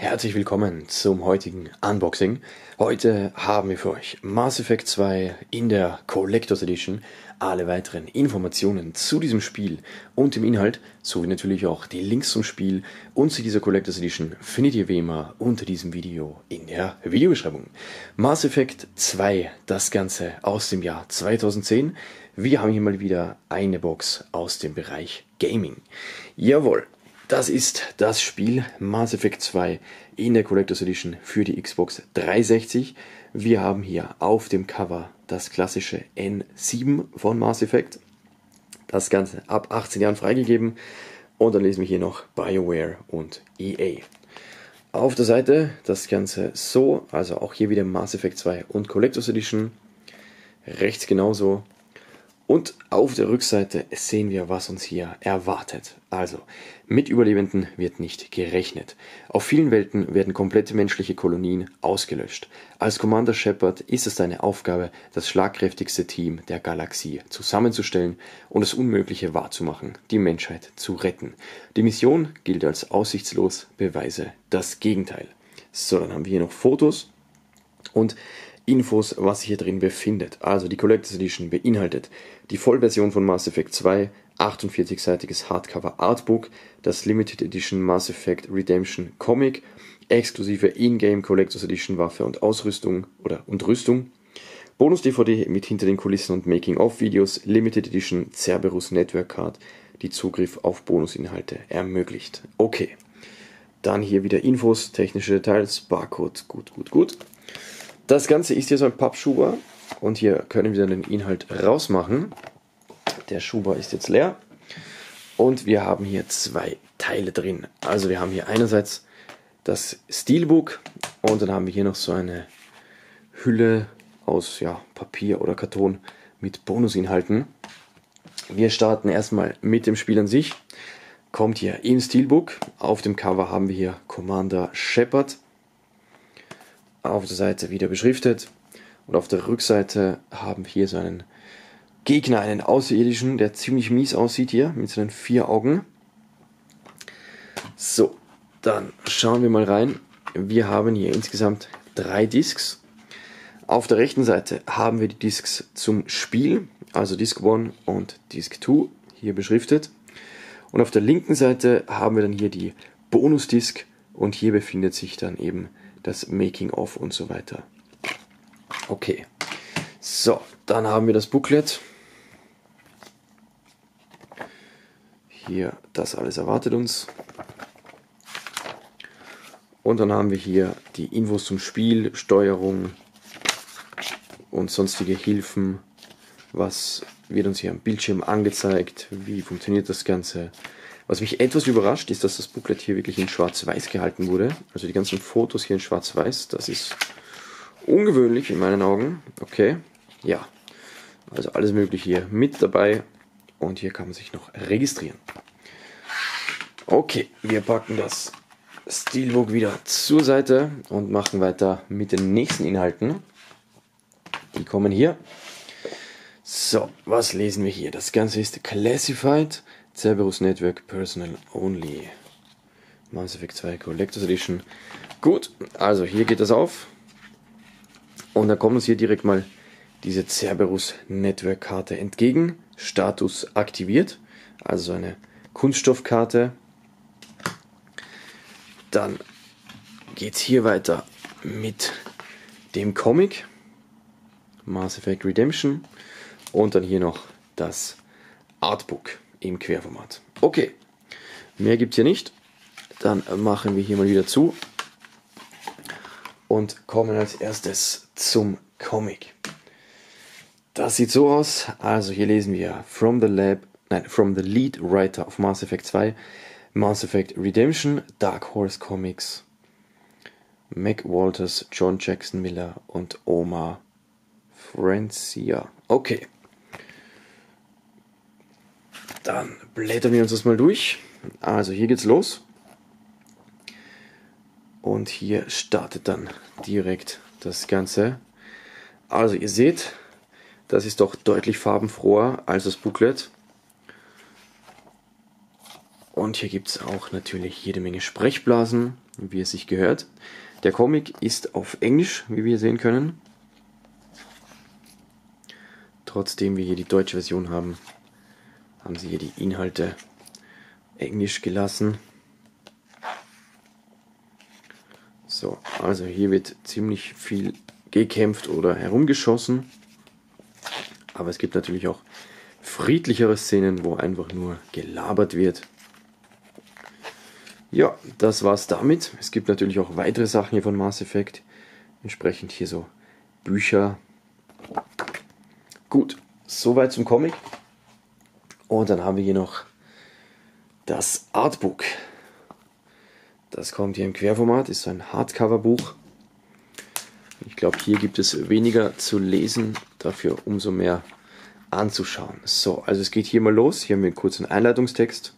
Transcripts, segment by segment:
Herzlich willkommen zum heutigen Unboxing. Heute haben wir für euch Mass Effect 2 in der Collectors Edition. Alle weiteren Informationen zu diesem Spiel und dem Inhalt, sowie natürlich auch die Links zum Spiel und zu dieser Collectors Edition findet ihr wie immer unter diesem Video in der Videobeschreibung. Mass Effect 2, das Ganze aus dem Jahr 2010. Wir haben hier mal wieder eine Box aus dem Bereich Gaming. Jawohl, das ist das Spiel Mass Effect 2 in der Collectors Edition für die Xbox 360. Wir haben hier auf dem Cover das klassische N7 von Mass Effect. Das Ganze ab 18 Jahren freigegeben. Und dann lesen wir hier noch BioWare und EA. Auf der Seite das Ganze so, also auch hier wieder Mass Effect 2 und Collectors Edition. Rechts genauso und auf der Rückseite sehen wir, was uns hier erwartet. Also, mit Überlebenden wird nicht gerechnet. Auf vielen Welten werden komplette menschliche Kolonien ausgelöscht. Als Commander Shepard ist es deine Aufgabe, das schlagkräftigste Team der Galaxie zusammenzustellen und das Unmögliche wahrzumachen, die Menschheit zu retten. Die Mission gilt als aussichtslos, beweise das Gegenteil. So, dann haben wir hier noch Fotos und Infos, was sich hier drin befindet. Also die Collectors Edition beinhaltet die Vollversion von Mass Effect 2, 48-seitiges Hardcover Artbook, das Limited Edition Mass Effect Redemption Comic, exklusive In-Game Collectors Edition Waffe und Ausrüstung oder und Rüstung, Bonus-DVD mit hinter den Kulissen und Making-of-Videos, Limited Edition Cerberus Network Card, die Zugriff auf Bonusinhalte ermöglicht. Okay, dann hier wieder Infos, technische Details, Barcode, gut, gut, gut. Das Ganze ist hier so ein Pappschuber und hier können wir den Inhalt rausmachen. Der Schuber ist jetzt leer und wir haben hier zwei Teile drin. Also wir haben hier einerseits das Steelbook und dann haben wir hier noch so eine Hülle aus ja, Papier oder Karton mit Bonusinhalten. Wir starten erstmal mit dem Spiel an sich. Kommt hier im Steelbook. Auf dem Cover haben wir hier Commander Shepard auf der Seite wieder beschriftet. Und auf der Rückseite haben wir hier so einen Gegner, einen Außerirdischen, der ziemlich mies aussieht hier, mit seinen vier Augen. So, dann schauen wir mal rein. Wir haben hier insgesamt drei Discs. Auf der rechten Seite haben wir die Discs zum Spiel, also Disc 1 und Disc 2, hier beschriftet. Und auf der linken Seite haben wir dann hier die Bonus-Disc und hier befindet sich dann eben das Making-of und so weiter. Okay, so, dann haben wir das Booklet. Hier, das alles erwartet uns. Und dann haben wir hier die Infos zum Spiel, Steuerung und sonstige Hilfen. Was wird uns hier am Bildschirm angezeigt? Wie funktioniert das Ganze? Was mich etwas überrascht, ist, dass das Booklet hier wirklich in schwarz-weiß gehalten wurde. Also die ganzen Fotos hier in schwarz-weiß. Das ist ungewöhnlich in meinen Augen. Okay, ja. Also alles mögliche hier mit dabei. Und hier kann man sich noch registrieren. Okay, wir packen das Steelbook wieder zur Seite und machen weiter mit den nächsten Inhalten. Die kommen hier. So, was lesen wir hier? Das Ganze ist Classified. Cerberus Network Personal Only. Mass Effect 2 Collectors Edition. Gut, also hier geht das auf. Und dann kommt uns hier direkt mal diese Cerberus Network Karte entgegen. Status aktiviert. Also eine Kunststoffkarte. Dann geht es hier weiter mit dem Comic. Mass Effect Redemption. Und dann hier noch das Artbook im Querformat. Okay, mehr gibt es hier nicht. Dann machen wir hier mal wieder zu und kommen als erstes zum Comic. Das sieht so aus. Also hier lesen wir From the Lab, nein, From the Lead Writer of Mass Effect 2, Mass Effect Redemption, Dark Horse Comics, Mac Walters, John Jackson Miller und Omar Francia. Okay. Dann blättern wir uns das mal durch. Also hier geht's los. Und hier startet dann direkt das Ganze. Also ihr seht, das ist doch deutlich farbenfroher als das Booklet. Und hier gibt es auch natürlich jede Menge Sprechblasen, wie es sich gehört. Der Comic ist auf Englisch, wie wir sehen können. Trotzdem wir hier die deutsche Version haben, haben sie hier die Inhalte englisch gelassen. So, also hier wird ziemlich viel gekämpft oder herumgeschossen. Aber es gibt natürlich auch friedlichere Szenen, wo einfach nur gelabert wird. Ja, das war's damit. Es gibt natürlich auch weitere Sachen hier von Mass Effect. Entsprechend hier so Bücher. Gut, soweit zum Comic. Und dann haben wir hier noch das Artbook. Das kommt hier im Querformat, ist ein Hardcover-Buch. Ich glaube, hier gibt es weniger zu lesen, dafür umso mehr anzuschauen. So, also es geht hier mal los. Hier haben wir einen kurzen Einleitungstext.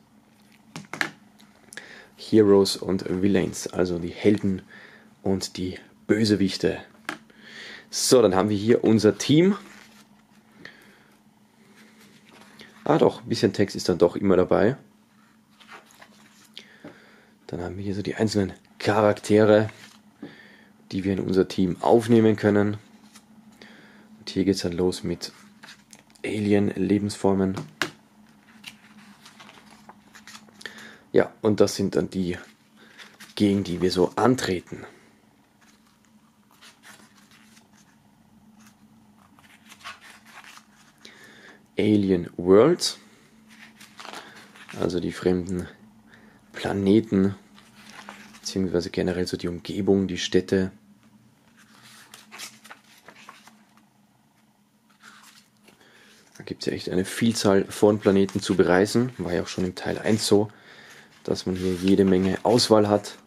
Heroes und Villains, also die Helden und die Bösewichte. So, dann haben wir hier unser Team. Ah doch, ein bisschen Text ist dann doch immer dabei. Dann haben wir hier so die einzelnen Charaktere, die wir in unser Team aufnehmen können. Und hier geht es dann los mit Alien-Lebensformen. Ja, und das sind dann die, gegen die wir so antreten. Alien Worlds, also die fremden Planeten, beziehungsweise generell so die Umgebung, die Städte. Da gibt es ja echt eine Vielzahl von Planeten zu bereisen. War ja auch schon im Teil 1 so, dass man hier jede Menge Auswahl hat,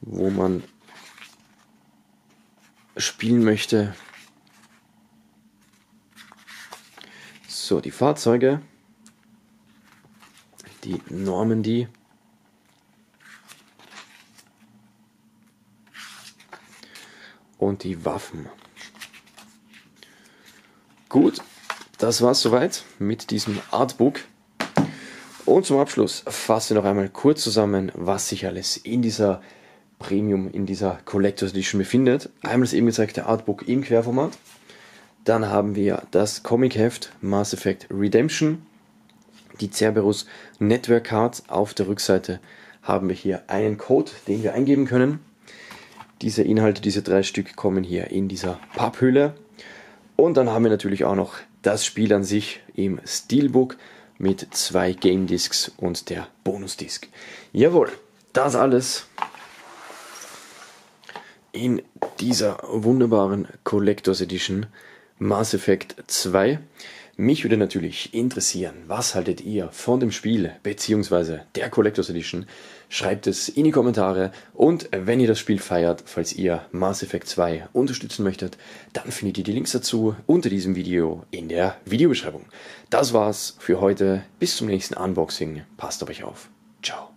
wo man spielen möchte. So, die Fahrzeuge die Normandy. Und die Waffen. Gut, das war's soweit mit diesem Artbook. Und zum Abschluss fasse noch einmal kurz zusammen, was sich alles in dieser Premium, in dieser Collectors Edition befindet. Einmal das eben gezeigte Artbook im Querformat. Dann haben wir das Comic-Heft Mass Effect Redemption die Cerberus Network Card. Auf der Rückseite haben wir hier einen Code, den wir eingeben können. Diese Inhalte, diese drei Stück kommen hier in dieser Papphülle. Und dann haben wir natürlich auch noch das Spiel an sich im Steelbook mit zwei Game Discs und der Bonusdisk. Jawohl, das alles in dieser wunderbaren Collectors Edition Mass Effect 2. Mich würde natürlich interessieren, was haltet ihr von dem Spiel bzw. der Collectors Edition? Schreibt es in die Kommentare und wenn ihr das Spiel feiert, falls ihr Mass Effect 2 unterstützen möchtet, dann findet ihr die Links dazu unter diesem Video in der Videobeschreibung. Das war's für heute. Bis zum nächsten Unboxing. Passt auf euch auf. Ciao.